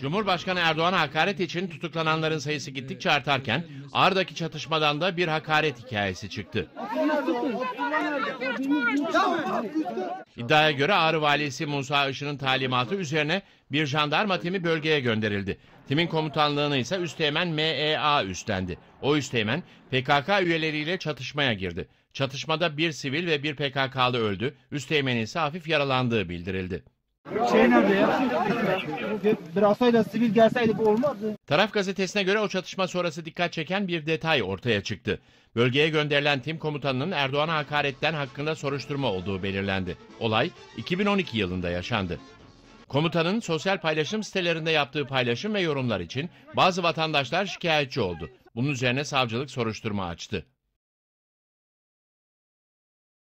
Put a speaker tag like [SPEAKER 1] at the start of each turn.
[SPEAKER 1] Cumhurbaşkanı Erdoğan'a hakaret için tutuklananların sayısı gittikçe artarken Ağrı'daki çatışmadan da bir hakaret hikayesi çıktı. İddiaya göre Ağrı valisi Musa Işın'ın talimatı üzerine bir jandarma timi bölgeye gönderildi. Timin komutanlığını ise Üsteğmen MEA üstlendi. O Üsteğmen PKK üyeleriyle çatışmaya girdi. Çatışmada bir sivil ve bir PKK'lı öldü. Üsteğmen'in ise hafif yaralandığı bildirildi.
[SPEAKER 2] Şey nerede ya? Brasayla sivil gelseydi bu olmazdı.
[SPEAKER 1] Taraf gazetesine göre o çatışma sonrası dikkat çeken bir detay ortaya çıktı. Bölgeye gönderilen tim komutanının Erdoğan'a hakaretten hakkında soruşturma olduğu belirlendi. Olay 2012 yılında yaşandı. Komutanın sosyal paylaşım sitelerinde yaptığı paylaşım ve yorumlar için bazı vatandaşlar şikayetçi oldu. Bunun üzerine savcılık soruşturma açtı.